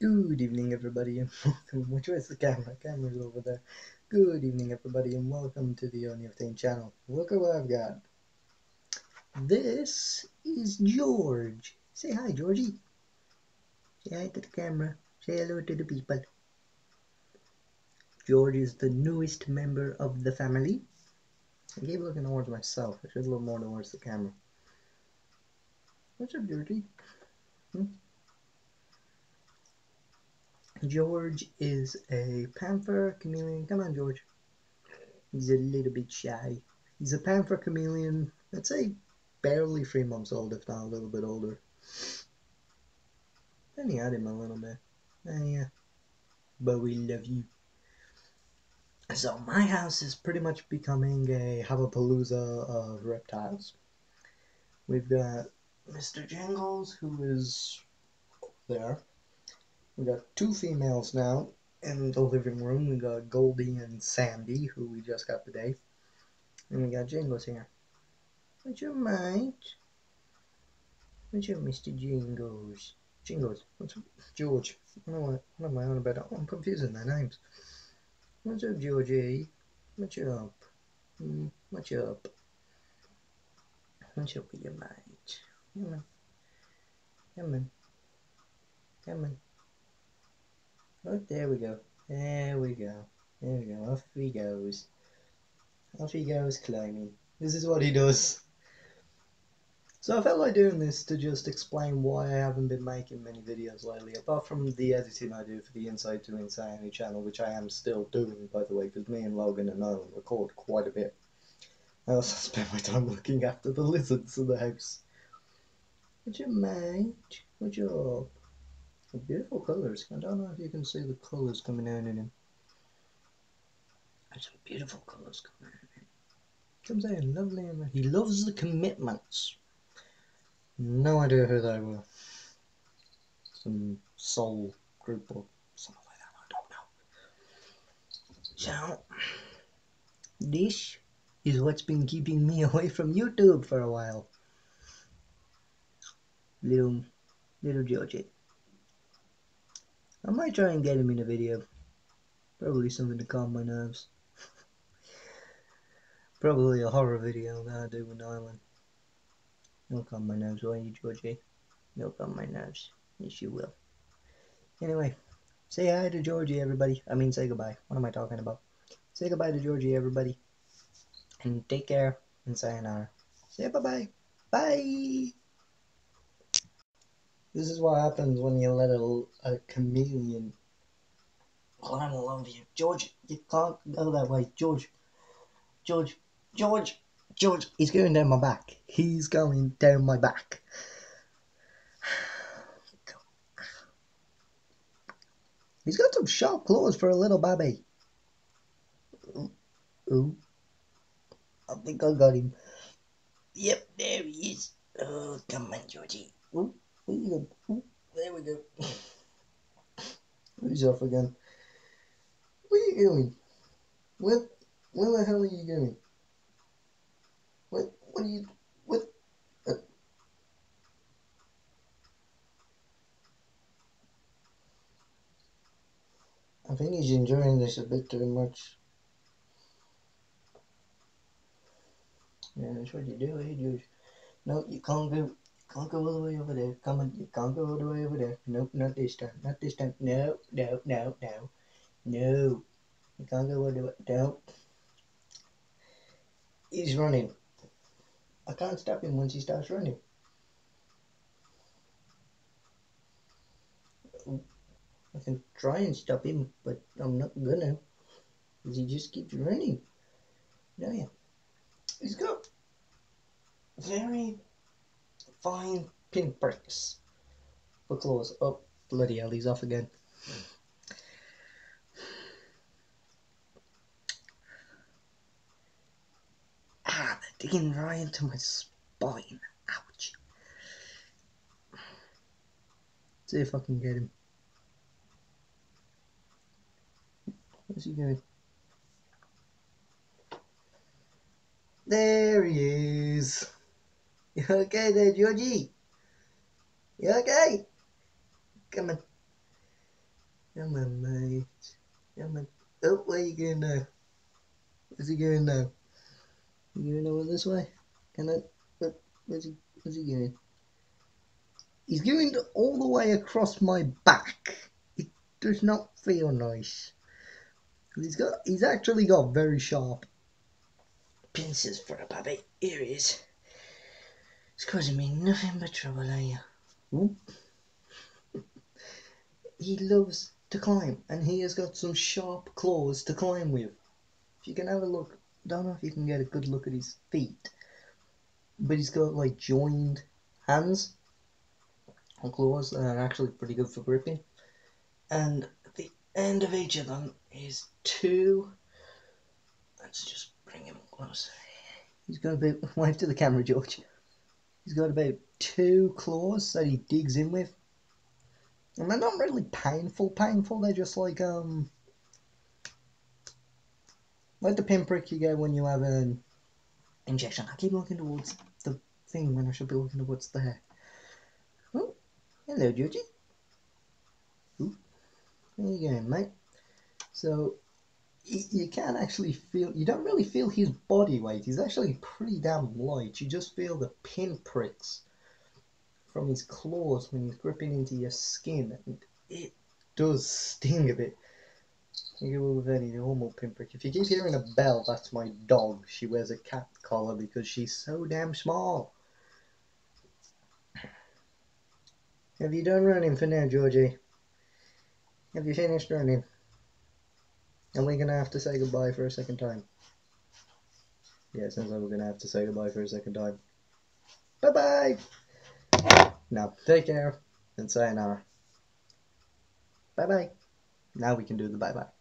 Good evening, everybody, and welcome. Which way is the camera? Camera's over there. Good evening, everybody, and welcome to the Only Thing channel. Look at what I've got. This is George. Say hi, Georgie. Say hi to the camera. Say hello to the people. George is the newest member of the family. I keep looking towards myself. I should look more towards the camera. What's up, Georgie? Hmm? George is a panther chameleon. Come on, George. He's a little bit shy. He's a panther chameleon. I'd say barely three months old, if not a little bit older. Then he had him a little bit. Uh, yeah. But we love you. So my house is pretty much becoming a Havapalooza of reptiles. We've got Mr. Jingles, who is there. We got two females now in the living room. We got Goldie and Sandy, who we just got today. And we got Jingles here. What's your mate? What's your Mr. Jingles? Jingles. What's up? George. I don't know what, what am I on about? Oh, I'm confusing their names. What's up, Georgie? What's up? Hmm, what's up? What's up with your mate? Come on. Come on. Come on. Oh, there we go. There we go. There we go. Off he goes. Off he goes climbing. This is what he does. So I felt like doing this to just explain why I haven't been making many videos lately, apart from the editing I do for the Inside to Insanity channel, which I am still doing, by the way, because me and Logan and Nolan record quite a bit. I also spend my time looking after the lizards in the house. What's your mate? What's your beautiful colours. I don't know if you can see the colours coming out in him. Some beautiful colours coming out in him. Comes out lovely and he loves the commitments. No idea who they were. Some soul group or something like that. I don't know. So, this is what's been keeping me away from YouTube for a while. Little, little Georgie. I might try and get him in a video. Probably something to calm my nerves. Probably a horror video that I do with Island. You'll calm my nerves, won't you, Georgie? You'll calm my nerves. Yes, you will. Anyway, say hi to Georgie, everybody. I mean, say goodbye. What am I talking about? Say goodbye to Georgie, everybody. And take care and sayonara. Say bye-bye. Bye! This is what happens when you let a, a chameleon climb all over you. George, you can't go that way. George, George, George, George. He's going down my back. He's going down my back. He's got some sharp claws for a little baby. Ooh. I think I got him. Yep, there he is. Oh, come on, Georgie. Ooh. There we go. He's off again. What are you doing? What? Where the hell are you going? What? What are you? What? Uh, I think he's enjoying this a bit too much. Yeah, that's what you do, eh, George? No, you can't go. Can't go all the way over there. Come on, you can't go all the way over there. Nope, not this time. Not this time. No, no, no, no. No. You can't go all the way. No. He's running. I can't stop him once he starts running. I can try and stop him, but I'm not gonna. Because he just keeps running. No, yeah. He's got very fine pinpricks for claws. Oh, bloody hell, he's off again. Ah, they're digging right into my spine. Ouch. See if I can get him. Where's he going? There he is. You okay there, Georgie? You okay? Come on. Come on, mate. Come on. Oh, where you going now? Where's he going now? You going over this way? Can I? Where's he? Where's he going? He's going all the way across my back. It does not feel nice. He's got. He's actually got very sharp pincers for a puppy. Here he is. It's causing me nothing but trouble, are you? Hmm? He loves to climb, and he has got some sharp claws to climb with. If you can have a look, don't know if you can get a good look at his feet, but he's got like joined hands and claws that are actually pretty good for gripping. And at the end of each of them is two. Let's just bring him closer. He's going to be wave to the camera, George. He's got about two claws that he digs in with. And they're not really painful, painful, they're just like um like the pinprick you get when you have an injection. I keep looking towards the thing when I should be looking towards there. Oh, hello, Georgie. Ooh, there you go, mate. So you can actually feel, you don't really feel his body weight. He's actually pretty damn light. You just feel the pinpricks from his claws when he's gripping into your skin. And it does sting a bit. You go with any normal pinprick. If you keep hearing a bell, that's my dog. She wears a cat collar because she's so damn small. Have you done running for now, Georgie? Have you finished running? And we're gonna have to say goodbye for a second time. Yeah, it sounds like we're gonna have to say goodbye for a second time. Bye bye! Now, take care and sayonara. Bye bye. Now we can do the bye bye.